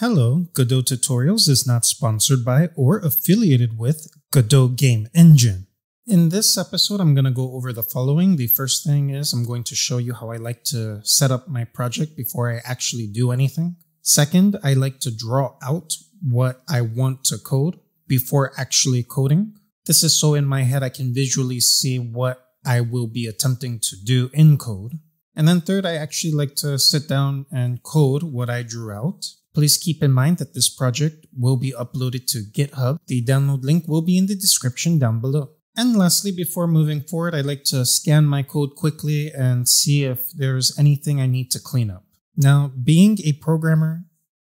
Hello, Godot Tutorials is not sponsored by or affiliated with Godot Game Engine. In this episode, I'm going to go over the following. The first thing is I'm going to show you how I like to set up my project before I actually do anything. Second, I like to draw out what I want to code before actually coding. This is so in my head I can visually see what I will be attempting to do in code. And then third, I actually like to sit down and code what I drew out. Please keep in mind that this project will be uploaded to GitHub. The download link will be in the description down below. And lastly, before moving forward, I'd like to scan my code quickly and see if there's anything I need to clean up. Now, being a programmer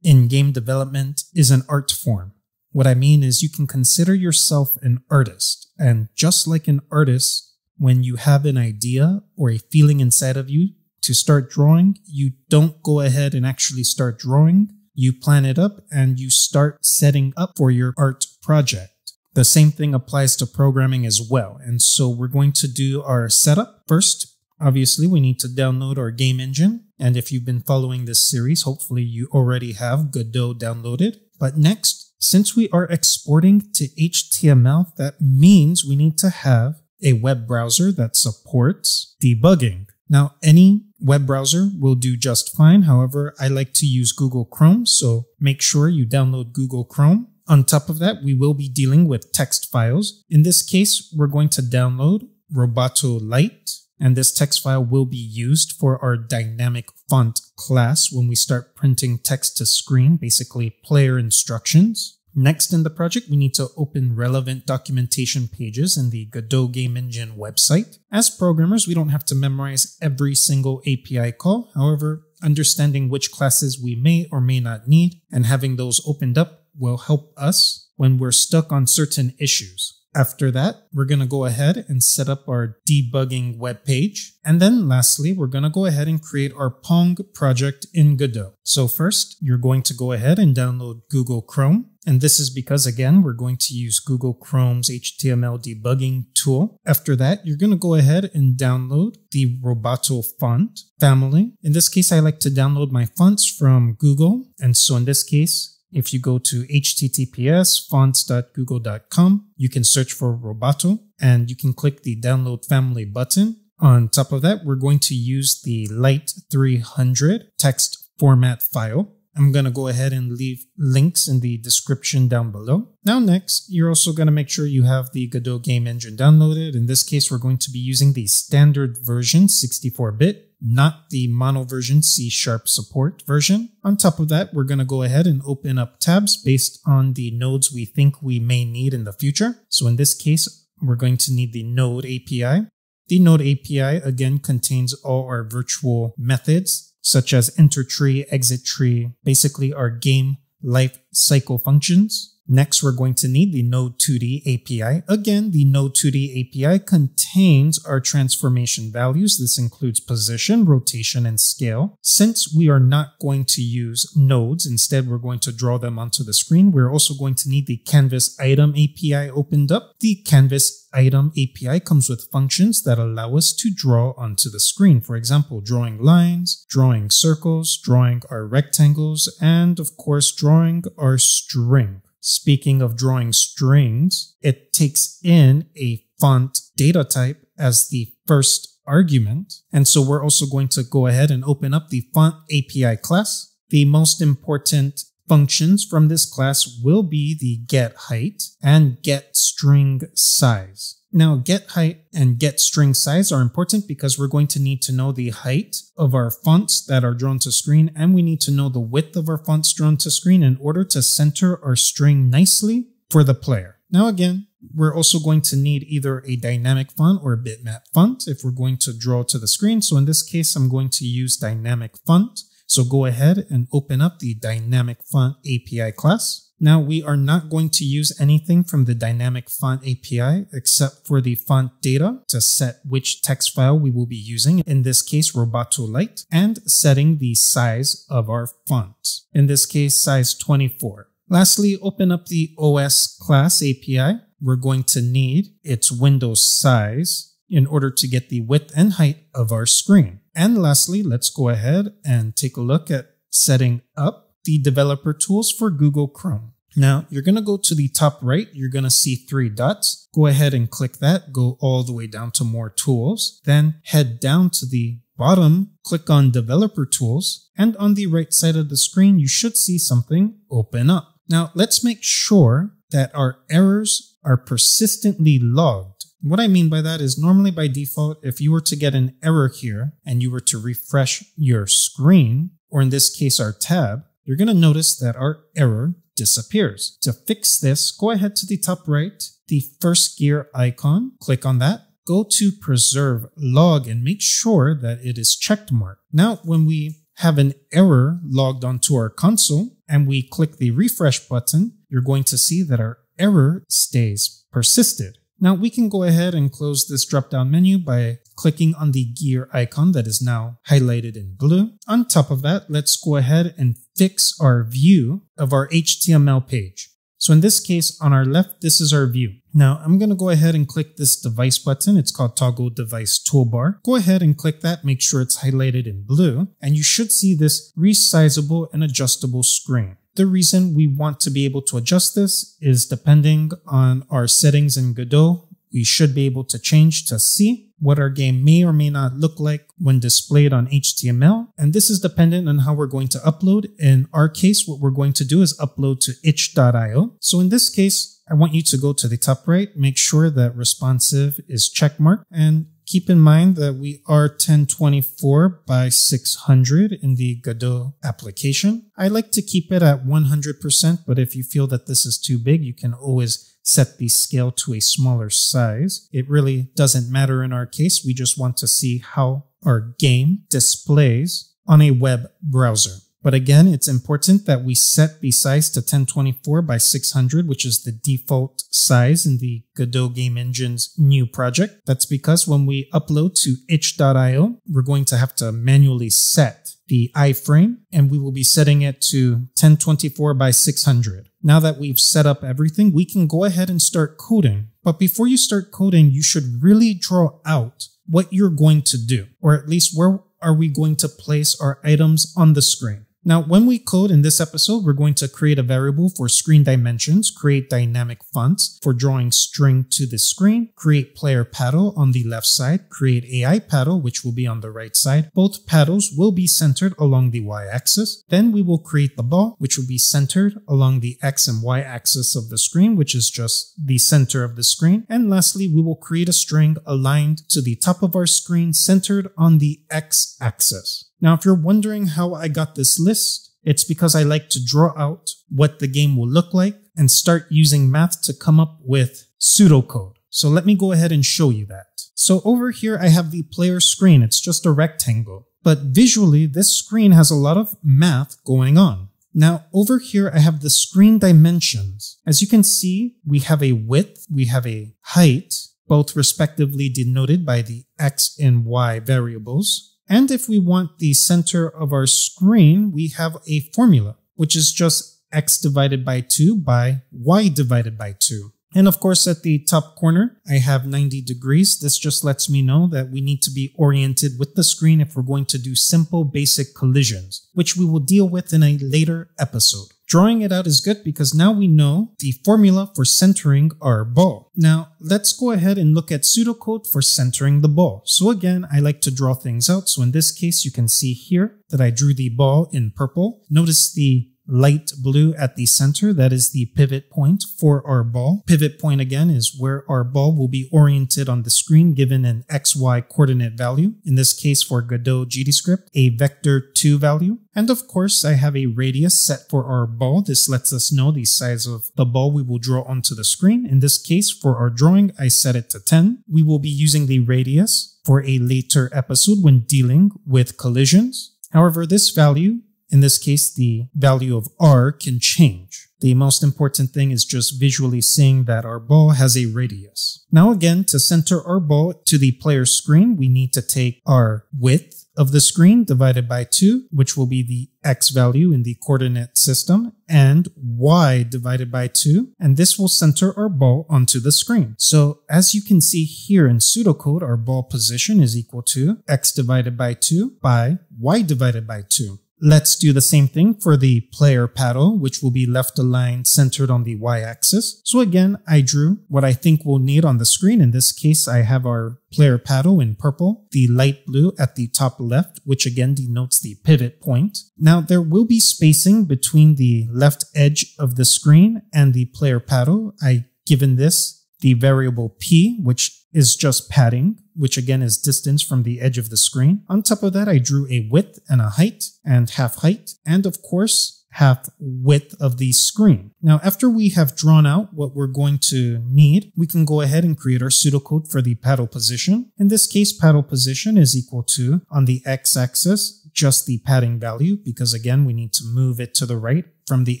in game development is an art form. What I mean is you can consider yourself an artist. And just like an artist, when you have an idea or a feeling inside of you to start drawing, you don't go ahead and actually start drawing you plan it up and you start setting up for your art project. The same thing applies to programming as well. And so we're going to do our setup first. Obviously, we need to download our game engine. And if you've been following this series, hopefully you already have Godot downloaded. But next, since we are exporting to HTML, that means we need to have a web browser that supports debugging. Now, any web browser will do just fine. However, I like to use Google Chrome, so make sure you download Google Chrome. On top of that, we will be dealing with text files. In this case, we're going to download Roboto Light, and this text file will be used for our dynamic font class when we start printing text to screen, basically player instructions. Next in the project, we need to open relevant documentation pages in the Godot Game Engine website. As programmers, we don't have to memorize every single API call. However, understanding which classes we may or may not need and having those opened up will help us when we're stuck on certain issues. After that, we're going to go ahead and set up our debugging web page. And then lastly, we're going to go ahead and create our Pong project in Godot. So first, you're going to go ahead and download Google Chrome. And this is because, again, we're going to use Google Chrome's HTML debugging tool. After that, you're going to go ahead and download the Roboto font family. In this case, I like to download my fonts from Google. And so in this case, if you go to https fonts.google.com, you can search for Roboto and you can click the download family button. On top of that, we're going to use the Light 300 text format file. I'm going to go ahead and leave links in the description down below. Now next, you're also going to make sure you have the Godot game engine downloaded. In this case, we're going to be using the standard version 64-bit not the mono version C sharp support version. On top of that, we're going to go ahead and open up tabs based on the nodes we think we may need in the future. So in this case, we're going to need the node API. The node API again contains all our virtual methods such as enter tree, exit tree, basically our game life cycle functions. Next, we're going to need the Node2D API. Again, the Node2D API contains our transformation values. This includes position, rotation, and scale. Since we are not going to use nodes, instead we're going to draw them onto the screen, we're also going to need the Canvas item API opened up. The Canvas item API comes with functions that allow us to draw onto the screen. For example, drawing lines, drawing circles, drawing our rectangles, and of course, drawing our string. Speaking of drawing strings, it takes in a font data type as the first argument. And so we're also going to go ahead and open up the font API class. The most important functions from this class will be the get height and get string size. Now, get height and get string size are important because we're going to need to know the height of our fonts that are drawn to screen, and we need to know the width of our fonts drawn to screen in order to center our string nicely for the player. Now, again, we're also going to need either a dynamic font or a bitmap font if we're going to draw to the screen. So in this case, I'm going to use dynamic font. So go ahead and open up the dynamic font API class. Now we are not going to use anything from the dynamic font API except for the font data to set which text file we will be using, in this case Roboto Light, and setting the size of our font, in this case size 24. Lastly, open up the OS class API. We're going to need its window size in order to get the width and height of our screen. And lastly, let's go ahead and take a look at setting up the developer tools for Google Chrome. Now you're going to go to the top right. You're going to see three dots. Go ahead and click that. Go all the way down to more tools. Then head down to the bottom, click on developer tools. And on the right side of the screen, you should see something open up. Now let's make sure that our errors are persistently logged. What I mean by that is normally by default, if you were to get an error here and you were to refresh your screen, or in this case, our tab, you're going to notice that our error disappears. To fix this, go ahead to the top right, the first gear icon, click on that, go to preserve log and make sure that it is checked marked. Now, when we have an error logged onto our console and we click the refresh button, you're going to see that our error stays persisted. Now we can go ahead and close this drop down menu by clicking on the gear icon that is now highlighted in blue. On top of that, let's go ahead and fix our view of our HTML page. So in this case, on our left, this is our view. Now I'm going to go ahead and click this device button. It's called toggle device toolbar. Go ahead and click that. Make sure it's highlighted in blue and you should see this resizable and adjustable screen. The reason we want to be able to adjust this is depending on our settings in Godot, we should be able to change to see what our game may or may not look like when displayed on HTML. And this is dependent on how we're going to upload. In our case, what we're going to do is upload to itch.io. So in this case, I want you to go to the top right, make sure that responsive is checkmarked and Keep in mind that we are 1024 by 600 in the Godot application. I like to keep it at 100%, but if you feel that this is too big, you can always set the scale to a smaller size. It really doesn't matter in our case. We just want to see how our game displays on a web browser. But again, it's important that we set the size to 1024 by 600, which is the default size in the Godot Game Engine's new project. That's because when we upload to itch.io, we're going to have to manually set the iframe and we will be setting it to 1024 by 600. Now that we've set up everything, we can go ahead and start coding. But before you start coding, you should really draw out what you're going to do, or at least where are we going to place our items on the screen. Now, when we code in this episode, we're going to create a variable for screen dimensions, create dynamic fonts for drawing string to the screen, create player paddle on the left side, create AI paddle, which will be on the right side. Both paddles will be centered along the y-axis. Then we will create the ball, which will be centered along the x and y axis of the screen, which is just the center of the screen. And lastly, we will create a string aligned to the top of our screen, centered on the x axis. Now, if you're wondering how I got this list, it's because I like to draw out what the game will look like and start using math to come up with pseudocode. So let me go ahead and show you that. So over here, I have the player screen. It's just a rectangle, but visually this screen has a lot of math going on. Now over here, I have the screen dimensions. As you can see, we have a width, we have a height, both respectively denoted by the X and Y variables. And if we want the center of our screen, we have a formula, which is just x divided by 2 by y divided by 2. And of course, at the top corner, I have 90 degrees. This just lets me know that we need to be oriented with the screen if we're going to do simple basic collisions, which we will deal with in a later episode. Drawing it out is good because now we know the formula for centering our ball. Now, let's go ahead and look at pseudocode for centering the ball. So again, I like to draw things out. So in this case, you can see here that I drew the ball in purple. Notice the light blue at the center. That is the pivot point for our ball. Pivot point again is where our ball will be oriented on the screen given an XY coordinate value. In this case for Godot GDScript, a vector 2 value. And of course, I have a radius set for our ball. This lets us know the size of the ball we will draw onto the screen. In this case, for our drawing, I set it to 10. We will be using the radius for a later episode when dealing with collisions. However, this value in this case, the value of r can change. The most important thing is just visually seeing that our ball has a radius. Now again, to center our ball to the player's screen, we need to take our width of the screen divided by 2, which will be the x value in the coordinate system, and y divided by 2, and this will center our ball onto the screen. So as you can see here in pseudocode, our ball position is equal to x divided by 2 by y divided by 2. Let's do the same thing for the player paddle, which will be left aligned centered on the y-axis. So again, I drew what I think we'll need on the screen. In this case, I have our player paddle in purple, the light blue at the top left, which again denotes the pivot point. Now there will be spacing between the left edge of the screen and the player paddle. I given this the variable p, which is just padding, which again is distance from the edge of the screen. On top of that, I drew a width and a height and half height. And of course, half width of the screen. Now, after we have drawn out what we're going to need, we can go ahead and create our pseudocode for the paddle position. In this case, paddle position is equal to, on the x-axis, just the padding value, because again, we need to move it to the right from the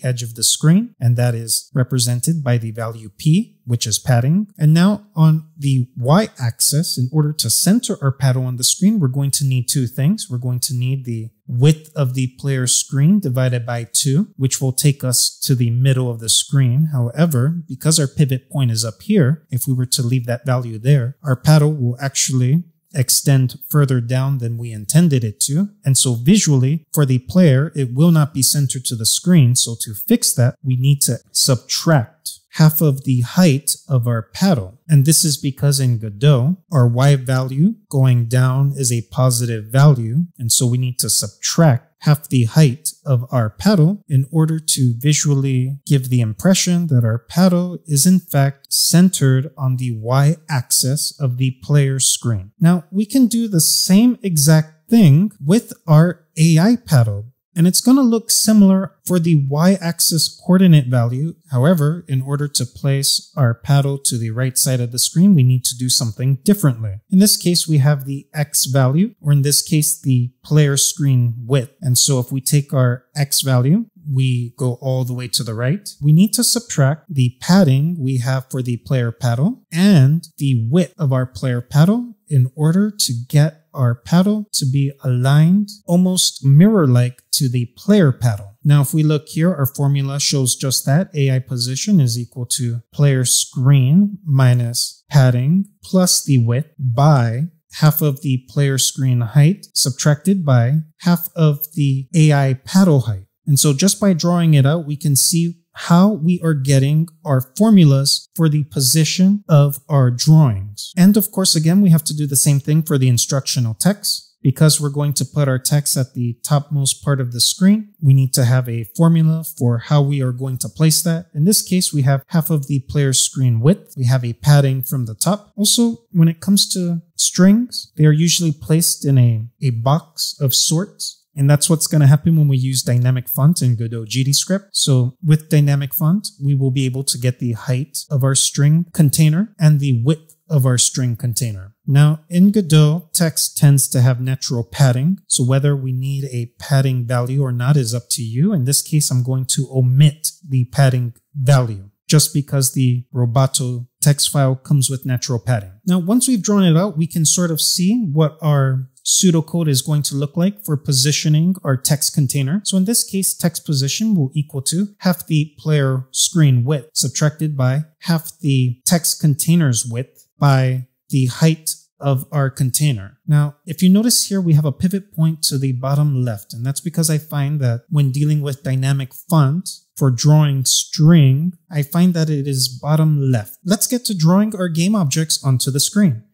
edge of the screen, and that is represented by the value p, which is padding. And now on the y-axis, in order to center our paddle on the screen, we're going to need two things. We're going to need the width of the player screen divided by 2, which will take us to the middle of the screen. However, because our pivot point is up here, if we were to leave that value there, our paddle will actually extend further down than we intended it to. And so visually for the player, it will not be centered to the screen. So to fix that, we need to subtract half of the height of our paddle. And this is because in Godot, our Y value going down is a positive value. And so we need to subtract half the height of our paddle in order to visually give the impression that our paddle is in fact centered on the Y axis of the player screen. Now we can do the same exact thing with our AI paddle and it's going to look similar for the y-axis coordinate value. However, in order to place our paddle to the right side of the screen, we need to do something differently. In this case, we have the x value, or in this case, the player screen width. And so if we take our x value, we go all the way to the right. We need to subtract the padding we have for the player paddle and the width of our player paddle in order to get our paddle to be aligned almost mirror-like to the player paddle. Now, if we look here, our formula shows just that. AI position is equal to player screen minus padding plus the width by half of the player screen height subtracted by half of the AI paddle height. And so just by drawing it out, we can see how we are getting our formulas for the position of our drawings. And of course, again, we have to do the same thing for the instructional text. Because we're going to put our text at the topmost part of the screen, we need to have a formula for how we are going to place that. In this case, we have half of the player's screen width. We have a padding from the top. Also, when it comes to strings, they are usually placed in a, a box of sorts and that's what's going to happen when we use dynamic font in Godot GDScript. So with dynamic font, we will be able to get the height of our string container and the width of our string container. Now in Godot, text tends to have natural padding. So whether we need a padding value or not is up to you. In this case, I'm going to omit the padding value just because the Roboto text file comes with natural padding. Now, once we've drawn it out, we can sort of see what our pseudocode is going to look like for positioning our text container. So in this case, text position will equal to half the player screen width subtracted by half the text container's width by the height of our container. Now, if you notice here, we have a pivot point to the bottom left, and that's because I find that when dealing with dynamic font, for drawing string, I find that it is bottom left. Let's get to drawing our game objects onto the screen.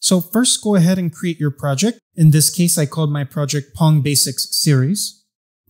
So first go ahead and create your project. In this case, I called my project Pong Basics Series.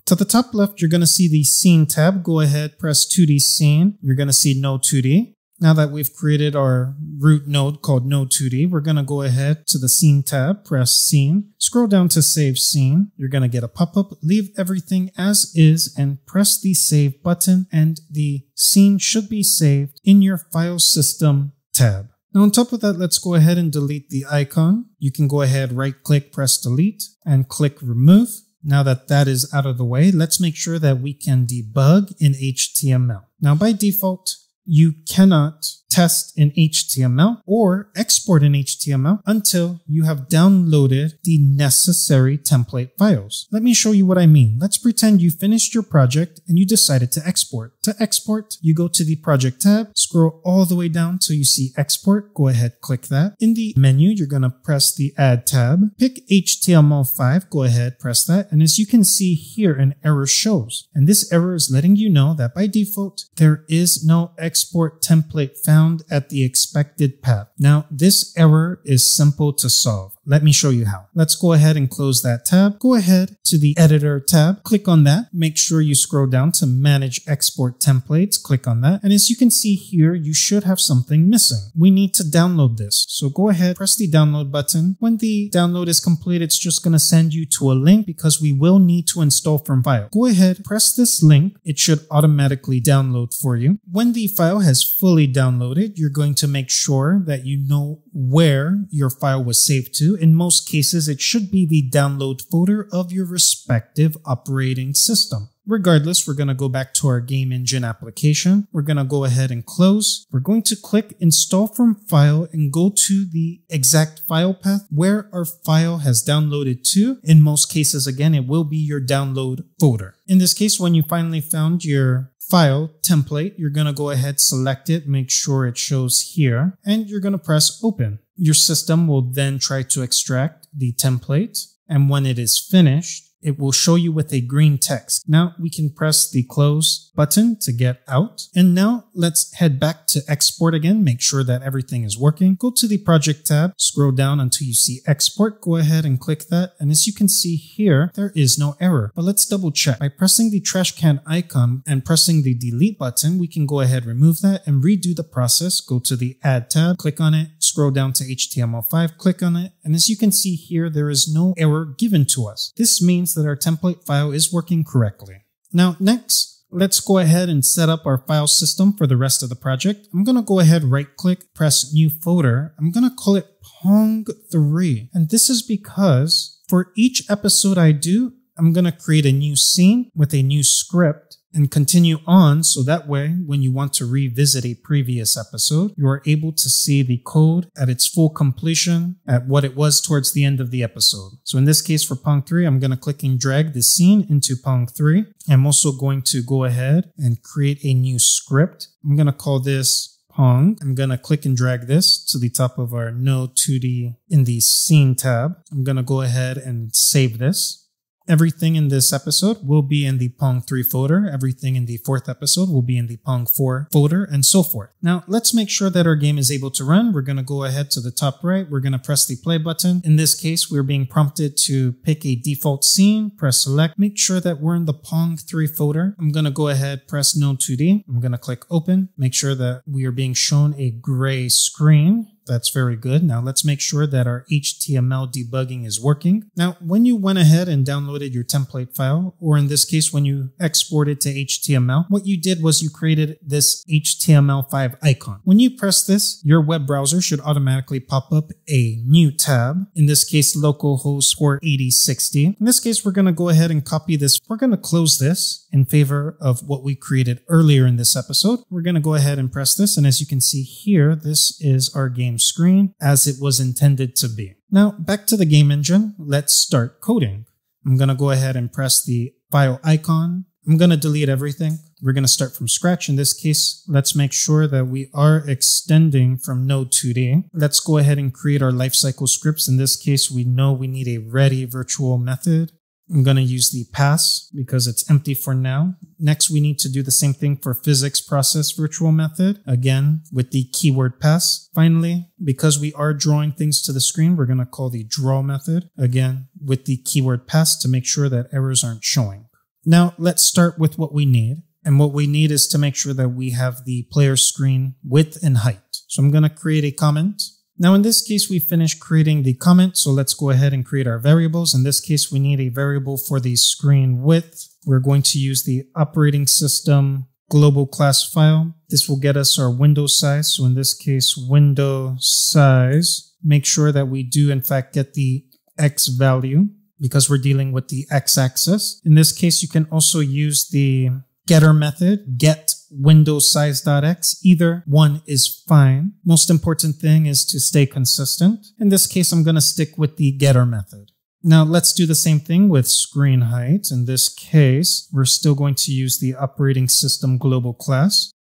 To the top left, you're going to see the Scene tab. Go ahead, press 2D Scene. You're going to see Node 2D. Now that we've created our root node called Node 2D, we're going to go ahead to the Scene tab, press Scene, scroll down to Save Scene. You're going to get a pop-up, leave everything as is, and press the Save button, and the scene should be saved in your File System tab. Now on top of that, let's go ahead and delete the icon. You can go ahead, right click, press delete and click remove. Now that that is out of the way, let's make sure that we can debug in HTML. Now by default, you cannot test in HTML or export in HTML until you have downloaded the necessary template files. Let me show you what I mean. Let's pretend you finished your project and you decided to export. To export, you go to the project tab, scroll all the way down till you see export. Go ahead, click that. In the menu, you're going to press the add tab, pick HTML5, go ahead, press that. And as you can see here, an error shows. And this error is letting you know that by default, there is no export template found at the expected path. Now, this error is simple to solve. Let me show you how. Let's go ahead and close that tab. Go ahead to the editor tab, click on that. Make sure you scroll down to manage export templates. Click on that. And as you can see here, you should have something missing. We need to download this. So go ahead, press the download button. When the download is complete, it's just going to send you to a link because we will need to install from file. Go ahead, press this link. It should automatically download for you. When the file has fully downloaded, you're going to make sure that you know where your file was saved to in most cases, it should be the download folder of your respective operating system. Regardless, we're going to go back to our game engine application. We're going to go ahead and close. We're going to click install from file and go to the exact file path where our file has downloaded to. In most cases, again, it will be your download folder. In this case, when you finally found your file template, you're going to go ahead, select it, make sure it shows here, and you're going to press open. Your system will then try to extract the template. And when it is finished, it will show you with a green text. Now we can press the close button to get out. And now let's head back to export again, make sure that everything is working. Go to the project tab, scroll down until you see export. Go ahead and click that. And as you can see here, there is no error. But let's double check. By pressing the trash can icon and pressing the delete button, we can go ahead, remove that and redo the process. Go to the add tab, click on it, scroll down to HTML5, click on it. And as you can see here, there is no error given to us. This means that our template file is working correctly. Now, next, let's go ahead and set up our file system for the rest of the project. I'm going to go ahead, right click, press new folder. I'm going to call it Pong3. And this is because for each episode I do, I'm going to create a new scene with a new script and continue on so that way when you want to revisit a previous episode, you are able to see the code at its full completion at what it was towards the end of the episode. So in this case for Pong 3, I'm going to click and drag the scene into Pong 3. I'm also going to go ahead and create a new script. I'm going to call this Pong. I'm going to click and drag this to the top of our Node 2D in the scene tab. I'm going to go ahead and save this. Everything in this episode will be in the Pong 3 folder. Everything in the fourth episode will be in the Pong 4 folder and so forth. Now let's make sure that our game is able to run. We're going to go ahead to the top right. We're going to press the play button. In this case, we're being prompted to pick a default scene, press select, make sure that we're in the Pong 3 folder. I'm going to go ahead, press Node 2D. I'm going to click open, make sure that we are being shown a gray screen. That's very good. Now let's make sure that our HTML debugging is working. Now, when you went ahead and downloaded your template file, or in this case, when you exported to HTML, what you did was you created this HTML5 icon. When you press this, your web browser should automatically pop up a new tab. In this case, localhost port 8060. In this case, we're going to go ahead and copy this. We're going to close this in favor of what we created earlier in this episode. We're going to go ahead and press this. And as you can see here, this is our game screen as it was intended to be. Now back to the game engine, let's start coding. I'm going to go ahead and press the file icon. I'm going to delete everything. We're going to start from scratch. In this case, let's make sure that we are extending from Node 2D. Let's go ahead and create our lifecycle scripts. In this case, we know we need a ready virtual method. I'm going to use the pass because it's empty for now. Next, we need to do the same thing for physics process virtual method, again, with the keyword pass. Finally, because we are drawing things to the screen, we're going to call the draw method, again, with the keyword pass to make sure that errors aren't showing. Now, let's start with what we need. And what we need is to make sure that we have the player screen width and height. So I'm going to create a comment now in this case, we finished creating the comment. So let's go ahead and create our variables. In this case, we need a variable for the screen width. We're going to use the operating system global class file. This will get us our window size. So in this case, window size, make sure that we do in fact get the X value because we're dealing with the X axis. In this case, you can also use the getter method, get windows size.x. Either one is fine. Most important thing is to stay consistent. In this case, I'm going to stick with the getter method. Now let's do the same thing with screen height. In this case, we're still going to use the operating system global class.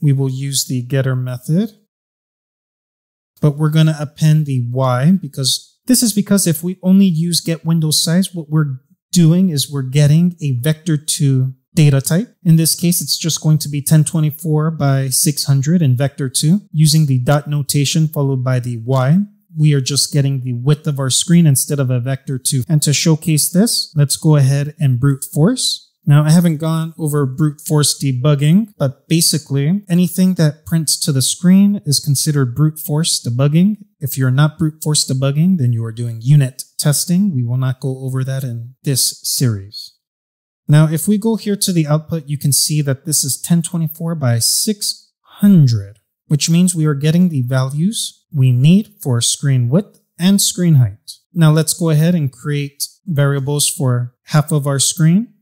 We will use the getter method, but we're going to append the y because this is because if we only use get window size, what we're doing is we're getting a vector2 data type. In this case, it's just going to be 1024 by 600 in vector2 using the dot notation followed by the y. We are just getting the width of our screen instead of a vector2. And to showcase this, let's go ahead and brute force. Now, I haven't gone over brute force debugging, but basically anything that prints to the screen is considered brute force debugging. If you're not brute force debugging, then you are doing unit testing. We will not go over that in this series. Now, if we go here to the output, you can see that this is 1024 by 600, which means we are getting the values we need for screen width and screen height. Now let's go ahead and create variables for half of our screen.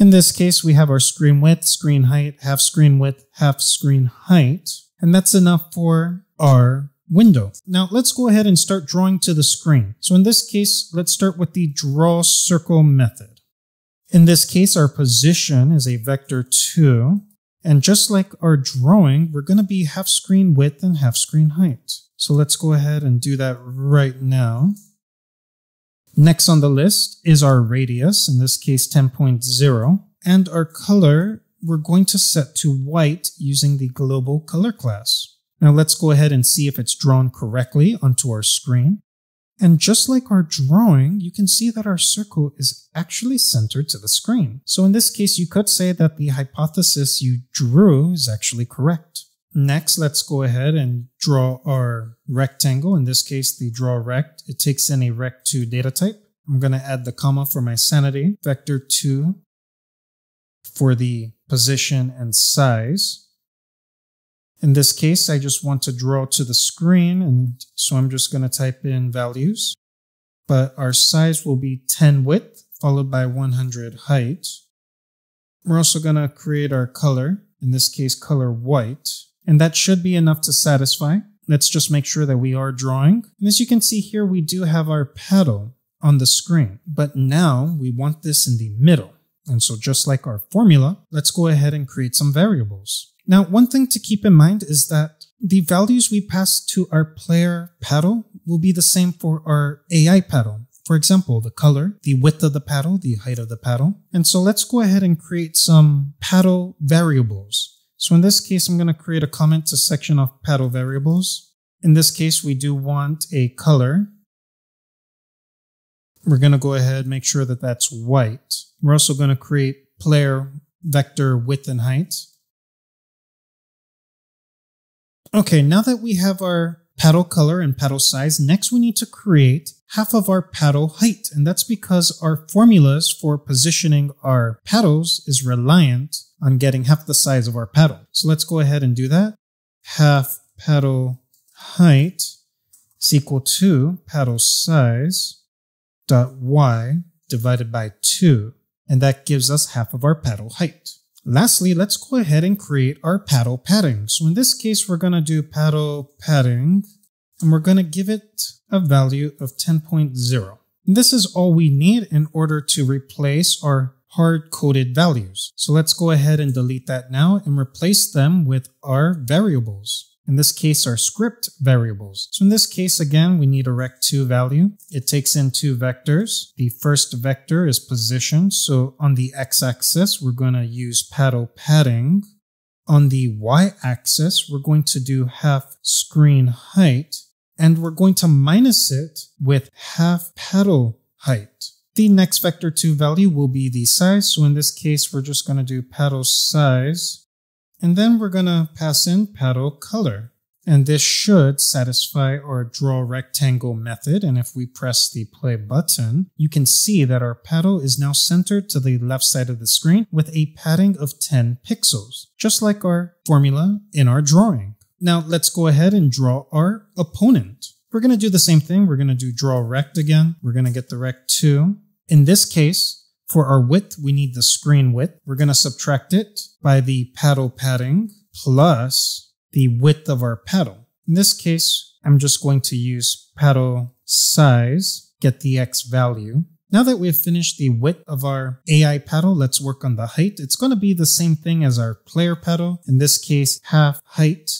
In this case, we have our screen width, screen height, half screen width, half screen height, and that's enough for our window. Now let's go ahead and start drawing to the screen. So in this case, let's start with the draw circle method. In this case, our position is a vector 2. And just like our drawing, we're going to be half screen width and half screen height. So let's go ahead and do that right now. Next on the list is our radius, in this case 10.0, and our color we're going to set to white using the global color class. Now let's go ahead and see if it's drawn correctly onto our screen. And just like our drawing, you can see that our circle is actually centered to the screen. So in this case, you could say that the hypothesis you drew is actually correct. Next, let's go ahead and draw our rectangle. In this case, the draw rect. It takes in a rect2 data type. I'm going to add the comma for my sanity, vector 2 for the position and size. In this case, I just want to draw to the screen, and so I'm just going to type in values. But our size will be 10 width, followed by 100 height. We're also going to create our color, in this case, color white. And that should be enough to satisfy. Let's just make sure that we are drawing. And as you can see here, we do have our paddle on the screen, but now we want this in the middle. And so just like our formula, let's go ahead and create some variables. Now, one thing to keep in mind is that the values we pass to our player paddle will be the same for our AI paddle. For example, the color, the width of the paddle, the height of the paddle. And so let's go ahead and create some paddle variables. So in this case, I'm going to create a comment to section of paddle variables. In this case, we do want a color. We're going to go ahead make sure that that's white. We're also going to create player vector width and height. Okay, now that we have our paddle color and paddle size, next we need to create half of our paddle height. And that's because our formulas for positioning our paddles is reliant on getting half the size of our paddle. So let's go ahead and do that. Half paddle height is equal to paddle size dot y divided by 2. And that gives us half of our paddle height. Lastly, let's go ahead and create our paddle padding. So in this case, we're going to do paddle padding and we're going to give it a value of 10.0. This is all we need in order to replace our hard-coded values. So let's go ahead and delete that now and replace them with our variables. In this case, our script variables. So in this case, again, we need a rect2 value. It takes in two vectors. The first vector is position. So on the x-axis, we're going to use paddle padding. On the y-axis, we're going to do half screen height. And we're going to minus it with half paddle height. The next vector 2 value will be the size. So in this case, we're just going to do paddle size. And then we're going to pass in paddle color. And this should satisfy our draw rectangle method. And if we press the play button, you can see that our paddle is now centered to the left side of the screen with a padding of 10 pixels, just like our formula in our drawing. Now let's go ahead and draw our opponent. We're going to do the same thing. We're going to do draw rect again. We're going to get the rect 2 In this case, for our width, we need the screen width. We're going to subtract it by the paddle padding plus the width of our paddle. In this case, I'm just going to use paddle size, get the X value. Now that we've finished the width of our AI paddle, let's work on the height. It's going to be the same thing as our player paddle. In this case, half height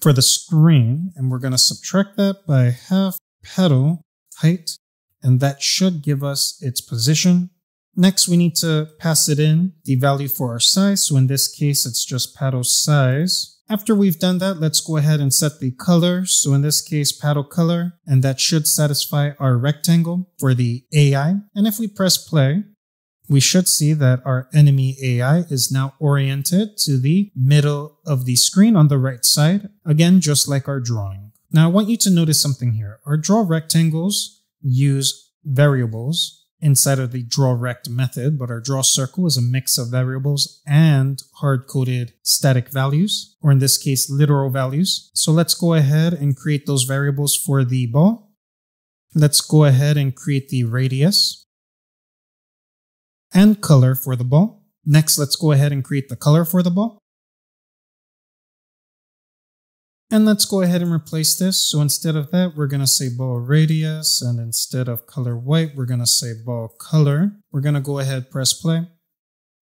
for the screen. And we're going to subtract that by half paddle height. And that should give us its position. Next, we need to pass it in the value for our size. So in this case, it's just paddle size after we've done that, let's go ahead and set the color. So in this case, paddle color, and that should satisfy our rectangle for the AI. And if we press play, we should see that our enemy AI is now oriented to the middle of the screen on the right side. Again, just like our drawing. Now I want you to notice something here. Our draw rectangles use variables inside of the draw rect method, but our draw circle is a mix of variables and hard coded static values, or in this case, literal values. So let's go ahead and create those variables for the ball. Let's go ahead and create the radius and color for the ball. Next, let's go ahead and create the color for the ball. And let's go ahead and replace this. So instead of that, we're going to say ball radius. And instead of color white, we're going to say ball color. We're going to go ahead, press play.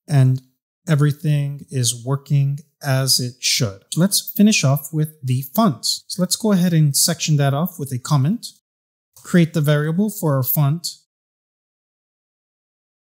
And everything is working as it should. Let's finish off with the fonts. So let's go ahead and section that off with a comment. Create the variable for our font.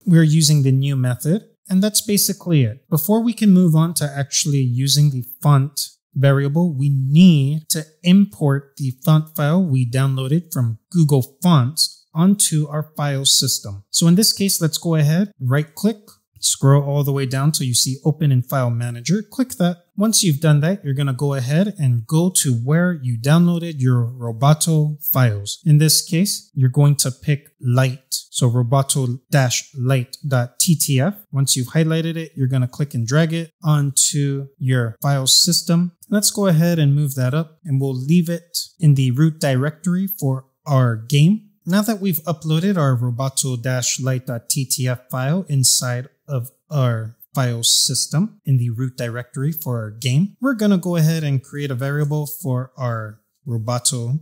We're using the new method. And that's basically it. Before we can move on to actually using the font variable, we need to import the font file we downloaded from Google Fonts onto our file system. So in this case, let's go ahead, right click, scroll all the way down till you see open in file manager. Click that. Once you've done that, you're going to go ahead and go to where you downloaded your Roboto files. In this case, you're going to pick light. So roboto-light.ttf. Once you've highlighted it, you're going to click and drag it onto your file system. Let's go ahead and move that up and we'll leave it in the root directory for our game. Now that we've uploaded our roboto-light.ttf file inside of our file system in the root directory for our game, we're going to go ahead and create a variable for our Roboto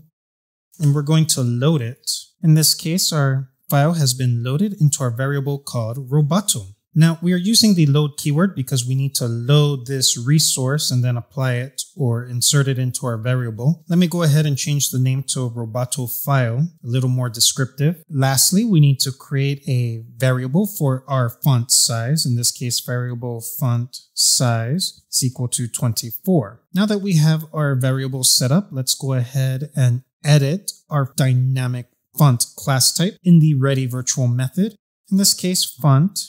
and we're going to load it. In this case, our file has been loaded into our variable called Roboto. Now we are using the load keyword because we need to load this resource and then apply it or insert it into our variable. Let me go ahead and change the name to Roboto file, a little more descriptive. Lastly, we need to create a variable for our font size. In this case, variable font size is equal to 24. Now that we have our variable set up, let's go ahead and edit our dynamic font class type in the ready virtual method. In this case, font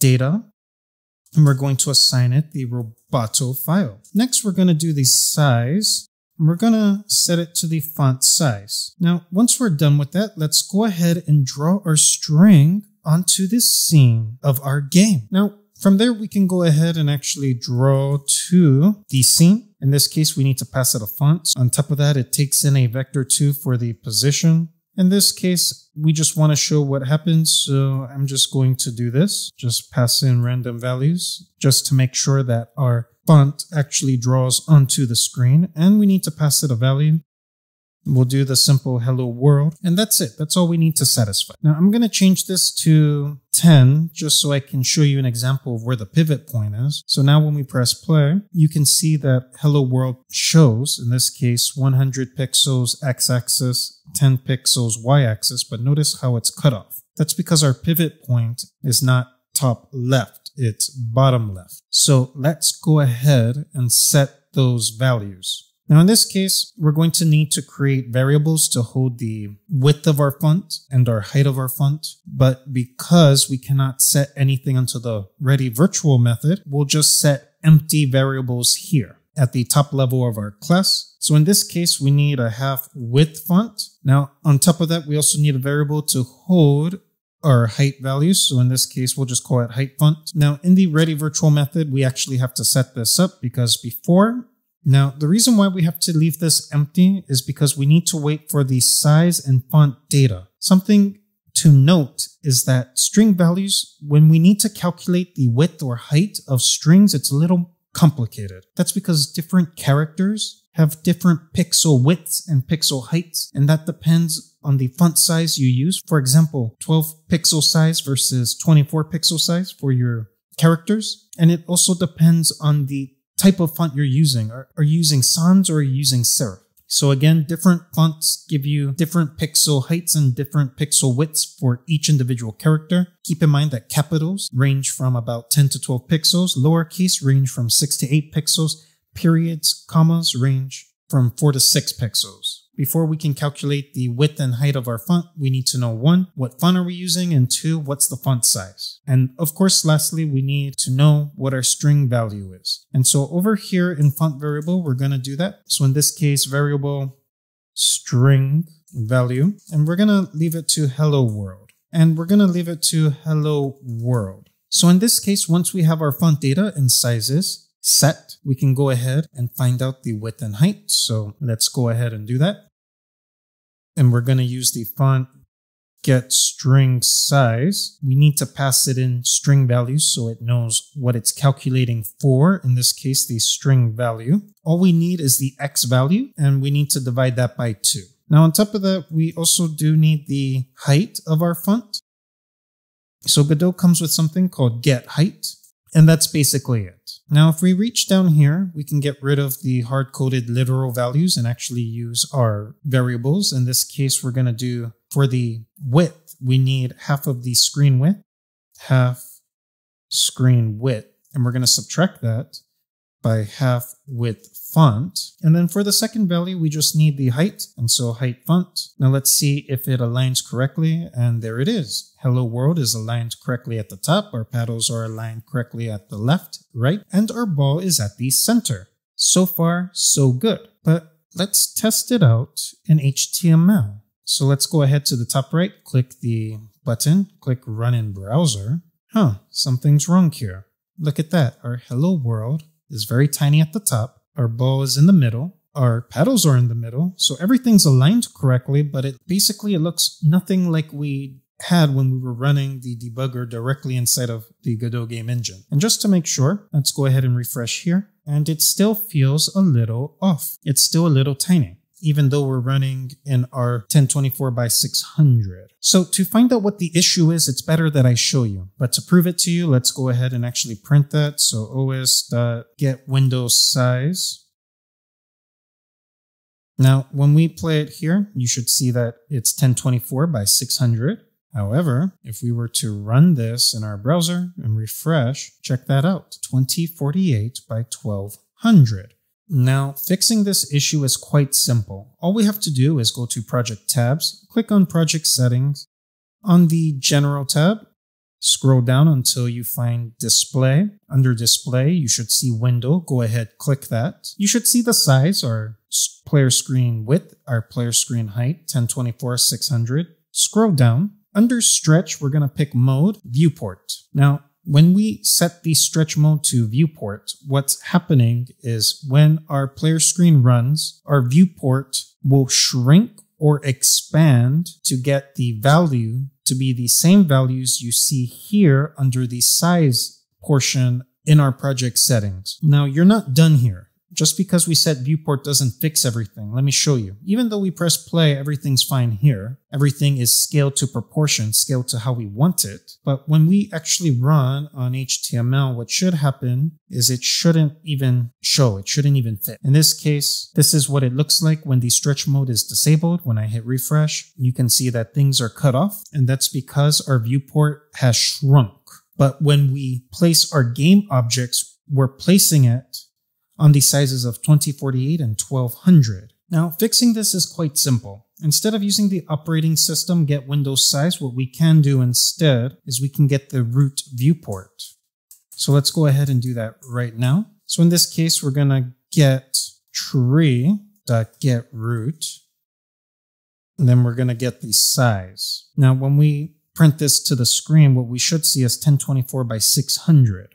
data, and we're going to assign it the Roboto file. Next, we're going to do the size, and we're going to set it to the font size. Now, once we're done with that, let's go ahead and draw our string onto the scene of our game. Now, from there, we can go ahead and actually draw to the scene. In this case, we need to pass it a font. On top of that, it takes in a vector 2 for the position. In this case, we just want to show what happens. So I'm just going to do this, just pass in random values just to make sure that our font actually draws onto the screen. And we need to pass it a value. We'll do the simple hello world and that's it. That's all we need to satisfy. Now I'm going to change this to 10 just so I can show you an example of where the pivot point is. So now when we press play, you can see that hello world shows, in this case, 100 pixels x-axis, 10 pixels y-axis, but notice how it's cut off. That's because our pivot point is not top left, it's bottom left. So let's go ahead and set those values. Now in this case, we're going to need to create variables to hold the width of our font and our height of our font. But because we cannot set anything onto the ready virtual method, we'll just set empty variables here at the top level of our class. So in this case, we need a half width font. Now on top of that, we also need a variable to hold our height values. So in this case, we'll just call it height font. Now in the ready virtual method, we actually have to set this up because before now, the reason why we have to leave this empty is because we need to wait for the size and font data, something to note is that string values, when we need to calculate the width or height of strings, it's a little complicated. That's because different characters have different pixel widths and pixel heights, and that depends on the font size you use. For example, 12 pixel size versus 24 pixel size for your characters. And it also depends on the type of font you're using. Are, are you using sans or are you using serif? So again, different fonts give you different pixel heights and different pixel widths for each individual character. Keep in mind that capitals range from about 10 to 12 pixels, lowercase range from 6 to 8 pixels, periods, commas range from 4 to 6 pixels. Before we can calculate the width and height of our font, we need to know one, what font are we using, and two, what's the font size. And of course, lastly, we need to know what our string value is. And so over here in font variable, we're going to do that. So in this case, variable string value, and we're going to leave it to hello world. And we're going to leave it to hello world. So in this case, once we have our font data and sizes, set, we can go ahead and find out the width and height. So let's go ahead and do that and we're going to use the font get string size. We need to pass it in string values so it knows what it's calculating for. In this case, the string value. All we need is the X value and we need to divide that by two. Now on top of that, we also do need the height of our font. So Godot comes with something called get height. And that's basically it. Now, if we reach down here, we can get rid of the hard-coded literal values and actually use our variables. In this case, we're going to do, for the width, we need half of the screen width, half screen width, and we're going to subtract that by half width font. And then for the second value, we just need the height. And so height font. Now let's see if it aligns correctly. And there it is. Hello world is aligned correctly at the top. Our paddles are aligned correctly at the left, right, and our ball is at the center. So far, so good. But let's test it out in HTML. So let's go ahead to the top right, click the button, click run in browser. Huh, something's wrong here. Look at that. Our hello world is very tiny at the top. Our ball is in the middle. Our pedals are in the middle. So everything's aligned correctly, but it basically it looks nothing like we had when we were running the debugger directly inside of the Godot game engine. And just to make sure, let's go ahead and refresh here. And it still feels a little off. It's still a little tiny even though we're running in our 1024 by 600. So to find out what the issue is, it's better that I show you. But to prove it to you, let's go ahead and actually print that. So os.get size. Now, when we play it here, you should see that it's 1024 by 600. However, if we were to run this in our browser and refresh, check that out, 2048 by 1200. Now, fixing this issue is quite simple. All we have to do is go to Project tabs, click on Project Settings. On the General tab, scroll down until you find Display. Under Display, you should see Window. Go ahead, click that. You should see the size, our player screen width, our player screen height, 1024 600. Scroll down. Under Stretch, we're going to pick Mode, Viewport. Now, when we set the stretch mode to viewport, what's happening is when our player screen runs, our viewport will shrink or expand to get the value to be the same values you see here under the size portion in our project settings. Now you're not done here just because we said viewport doesn't fix everything, let me show you. Even though we press play, everything's fine here. Everything is scaled to proportion, scaled to how we want it. But when we actually run on HTML, what should happen is it shouldn't even show. It shouldn't even fit. In this case, this is what it looks like when the stretch mode is disabled. When I hit refresh, you can see that things are cut off. And that's because our viewport has shrunk. But when we place our game objects, we're placing it on the sizes of 2048 and 1200. Now, fixing this is quite simple. Instead of using the operating system get Windows size, what we can do instead is we can get the root viewport. So let's go ahead and do that right now. So in this case, we're to get tree.getRoot. And then we're to get the size. Now, when we print this to the screen, what we should see is 1024 by 600.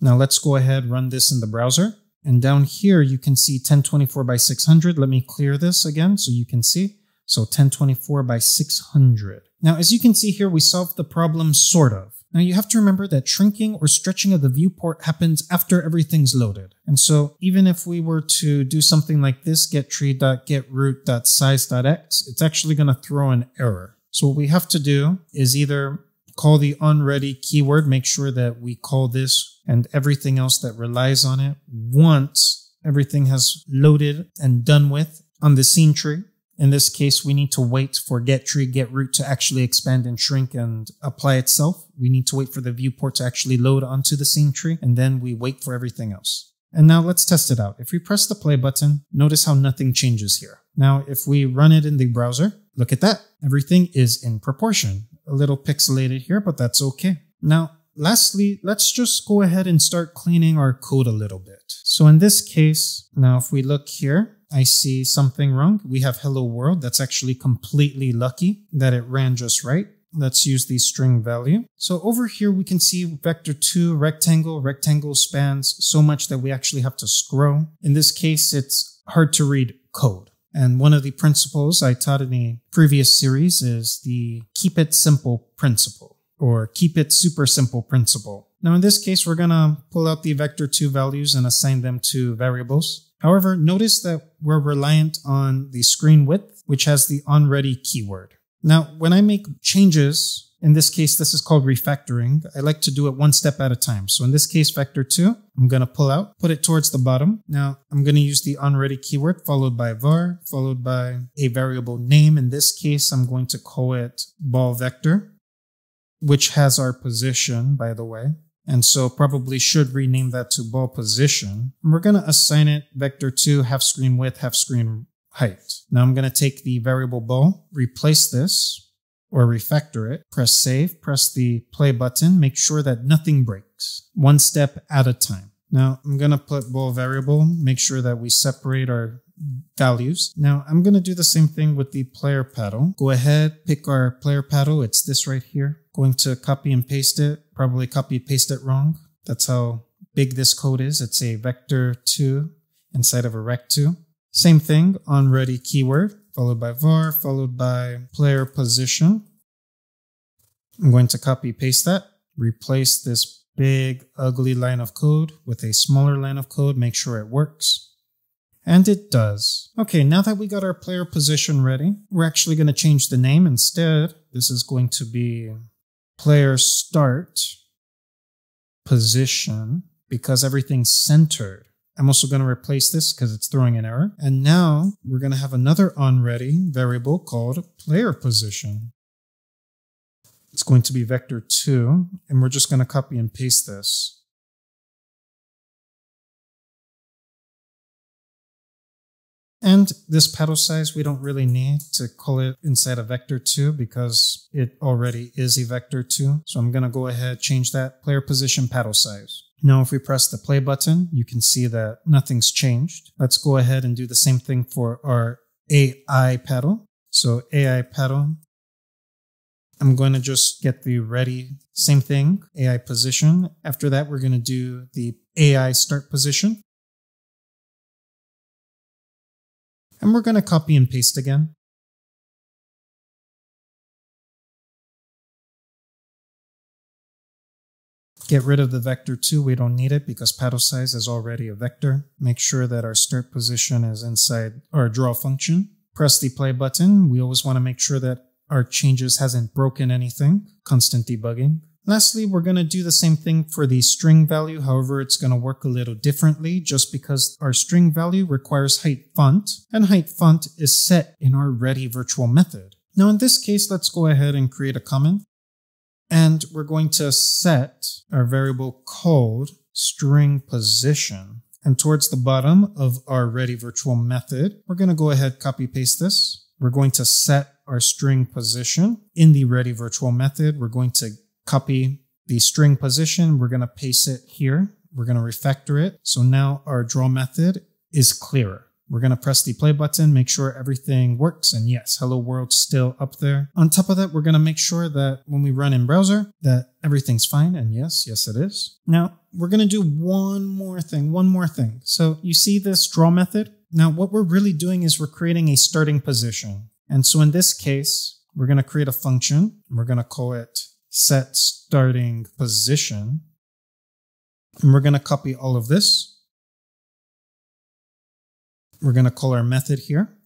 Now let's go ahead, run this in the browser. And down here, you can see 1024 by 600. Let me clear this again so you can see. So 1024 by 600. Now, as you can see here, we solved the problem sort of. Now you have to remember that shrinking or stretching of the viewport happens after everything's loaded. And so even if we were to do something like this, get tree.getroot.size.x, it's actually going to throw an error. So what we have to do is either call the onReady keyword, make sure that we call this and everything else that relies on it once everything has loaded and done with on the scene tree. In this case, we need to wait for get tree, get root to actually expand and shrink and apply itself. We need to wait for the viewport to actually load onto the scene tree, and then we wait for everything else. And now let's test it out. If we press the play button, notice how nothing changes here. Now, if we run it in the browser, look at that. Everything is in proportion. A little pixelated here, but that's okay. Now, lastly, let's just go ahead and start cleaning our code a little bit. So in this case, now if we look here, I see something wrong. We have hello world. That's actually completely lucky that it ran just right. Let's use the string value. So over here, we can see vector two rectangle. Rectangle spans so much that we actually have to scroll. In this case, it's hard to read code. And one of the principles I taught in a previous series is the keep it simple principle or keep it super simple principle. Now in this case, we're to pull out the vector 2 values and assign them to variables. However, notice that we're reliant on the screen width, which has the onReady keyword. Now, when I make changes, in this case, this is called refactoring. I like to do it one step at a time. So in this case, vector two, I'm going to pull out, put it towards the bottom. Now I'm going to use the onReady keyword followed by var, followed by a variable name. In this case, I'm going to call it ball vector, which has our position, by the way. And so probably should rename that to ball position. And we're going to assign it vector 2 half screen width, half screen height. Now I'm going to take the variable ball, replace this or refactor it, press save, press the play button, make sure that nothing breaks, one step at a time. Now I'm going to put ball variable, make sure that we separate our values. Now I'm going to do the same thing with the player paddle. Go ahead, pick our player paddle. It's this right here. Going to copy and paste it, probably copy paste it wrong. That's how big this code is. It's a vector 2 inside of a rect2. Same thing on ready keyword, followed by var, followed by player position. I'm going to copy paste that, replace this big ugly line of code with a smaller line of code, make sure it works. And it does. Okay, now that we got our player position ready, we're actually going to change the name instead. This is going to be player start position because everything's centered. I'm also going to replace this because it's throwing an error. And now we're going to have another onReady variable called player position. It's going to be vector 2, and we're just going to copy and paste this. And this paddle size, we don't really need to call it inside a vector 2 because it already is a vector 2. So I'm going to go ahead, change that player position paddle size. Now, if we press the play button, you can see that nothing's changed. Let's go ahead and do the same thing for our AI paddle. So AI paddle, I'm going to just get the ready, same thing, AI position. After that, we're going to do the AI start position. And we're going to copy and paste again. Get rid of the vector 2, we don't need it because paddle size is already a vector. Make sure that our start position is inside our draw function. Press the play button. We always want to make sure that our changes hasn't broken anything. Constant debugging. Lastly, we're going to do the same thing for the string value. However, it's going to work a little differently just because our string value requires height font and height font is set in our ready virtual method. Now, in this case, let's go ahead and create a comment and we're going to set our variable called string position. And towards the bottom of our ready virtual method, we're going to go ahead, copy paste this. We're going to set our string position in the ready virtual method. We're going to copy the string position. We're going to paste it here. We're going to refactor it. So now our draw method is clearer. We're going to press the play button, make sure everything works. And yes, hello world still up there. On top of that, we're going to make sure that when we run in browser, that everything's fine. And yes, yes, it is. Now we're going to do one more thing, one more thing. So you see this draw method? Now what we're really doing is we're creating a starting position. And so in this case, we're going to create a function. We're going to call it set starting position. And we're going to copy all of this. We're going to call our method here.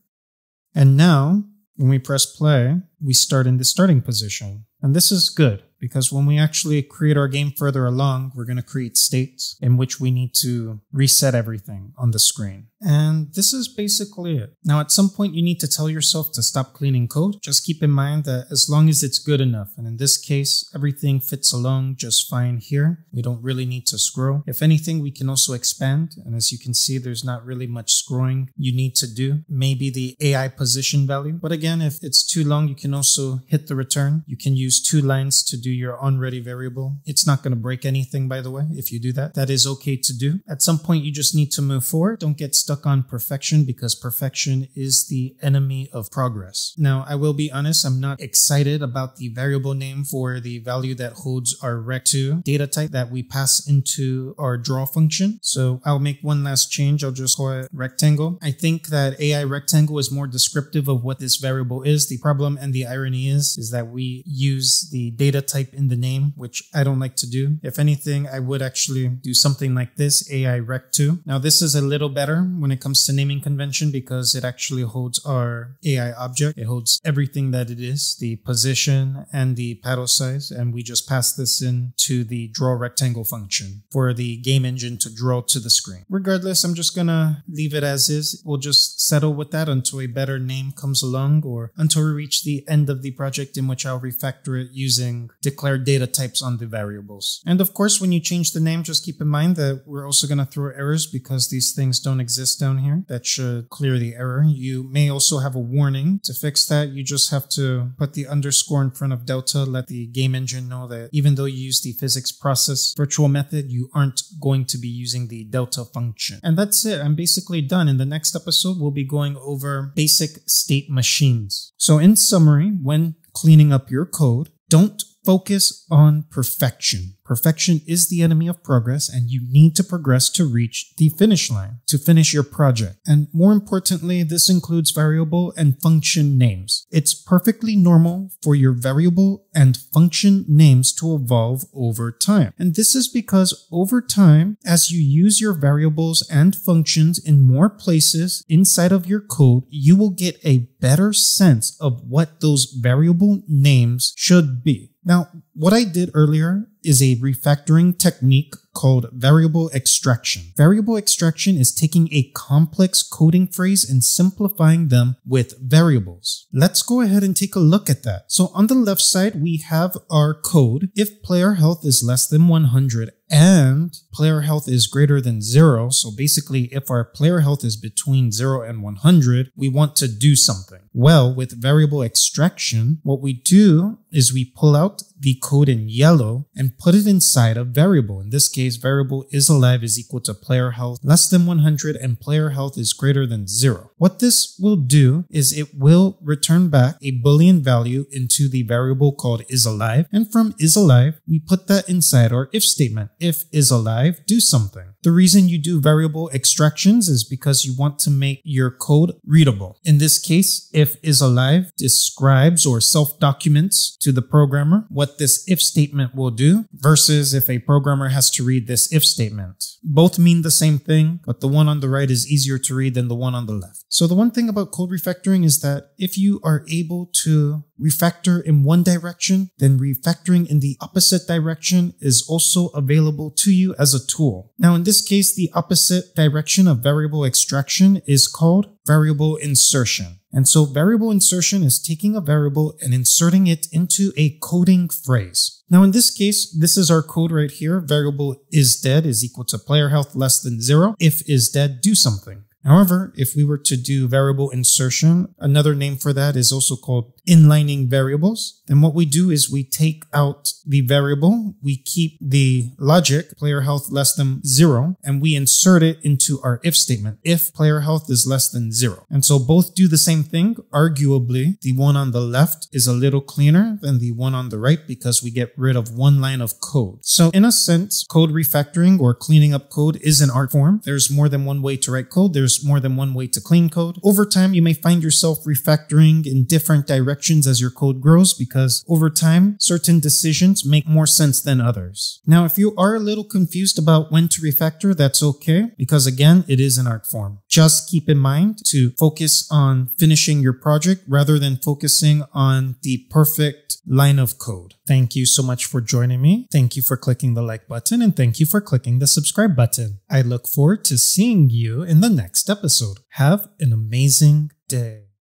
And now when we press play, we start in the starting position. And this is good because when we actually create our game further along, we're going to create states in which we need to reset everything on the screen. And this is basically it. Now, at some point, you need to tell yourself to stop cleaning code. Just keep in mind that as long as it's good enough, and in this case, everything fits along just fine here, we don't really need to scroll. If anything, we can also expand. And as you can see, there's not really much scrolling you need to do. Maybe the AI position value. But again, if it's too long, you can also hit the return. You can use two lines to do your onReady variable. It's not going to break anything, by the way, if you do that. That is okay to do. At some point, you just need to move forward. Don't get stuck on perfection because perfection is the enemy of progress. Now, I will be honest, I'm not excited about the variable name for the value that holds our rect2 data type that we pass into our draw function. So I'll make one last change. I'll just call it rectangle. I think that AI rectangle is more descriptive of what this variable is. The problem and the irony is, is that we use the data type in the name, which I don't like to do. If anything, I would actually do something like this, AI Rect2. Now, this is a little better when it comes to naming convention because it actually holds our AI object. It holds everything that it is, the position and the paddle size, and we just pass this in to the draw rectangle function for the game engine to draw to the screen. Regardless, I'm just gonna leave it as is. We'll just settle with that until a better name comes along or until we reach the end of the project in which I'll refactor it using declared data types on the variables. And of course, when you change the name, just keep in mind that we're also going to throw errors because these things don't exist down here. That should clear the error. You may also have a warning. To fix that, you just have to put the underscore in front of delta, let the game engine know that even though you use the physics process virtual method, you aren't going to be using the delta function. And that's it. I'm basically done. In the next episode, we'll be going over basic state machines. So in summary, when cleaning up your code, don't focus on perfection. Perfection is the enemy of progress, and you need to progress to reach the finish line to finish your project. And more importantly, this includes variable and function names. It's perfectly normal for your variable and function names to evolve over time. And this is because over time, as you use your variables and functions in more places inside of your code, you will get a better sense of what those variable names should be. Now, what I did earlier is a refactoring technique called variable extraction. Variable extraction is taking a complex coding phrase and simplifying them with variables. Let's go ahead and take a look at that. So on the left side, we have our code. If player health is less than 100 and player health is greater than zero. So basically, if our player health is between zero and 100, we want to do something. Well, with variable extraction, what we do is we pull out the code in yellow and put it inside a variable. In this case, variable is alive is equal to player health less than 100 and player health is greater than zero. What this will do is it will return back a boolean value into the variable called is alive. And from is alive, we put that inside our if statement. If is alive, do something. The reason you do variable extractions is because you want to make your code readable. In this case, if is alive describes or self-documents to the programmer what this if statement will do versus if a programmer has to read this if statement. Both mean the same thing, but the one on the right is easier to read than the one on the left. So the one thing about code refactoring is that if you are able to refactor in one direction, then refactoring in the opposite direction is also available to you as a tool. Now in this case, the opposite direction of variable extraction is called variable insertion. And so variable insertion is taking a variable and inserting it into a coding phrase. Now in this case, this is our code right here. Variable is dead is equal to player health less than zero. If is dead, do something. However, if we were to do variable insertion, another name for that is also called inlining variables, And what we do is we take out the variable, we keep the logic player health less than zero, and we insert it into our if statement if player health is less than zero. And so both do the same thing. Arguably, the one on the left is a little cleaner than the one on the right because we get rid of one line of code. So in a sense, code refactoring or cleaning up code is an art form. There's more than one way to write code. There's more than one way to clean code. Over time, you may find yourself refactoring in different directions as your code grows because over time, certain decisions make more sense than others. Now, if you are a little confused about when to refactor, that's okay because again, it is an art form. Just keep in mind to focus on finishing your project rather than focusing on the perfect line of code. Thank you so much for joining me. Thank you for clicking the like button and thank you for clicking the subscribe button. I look forward to seeing you in the next episode. Have an amazing day.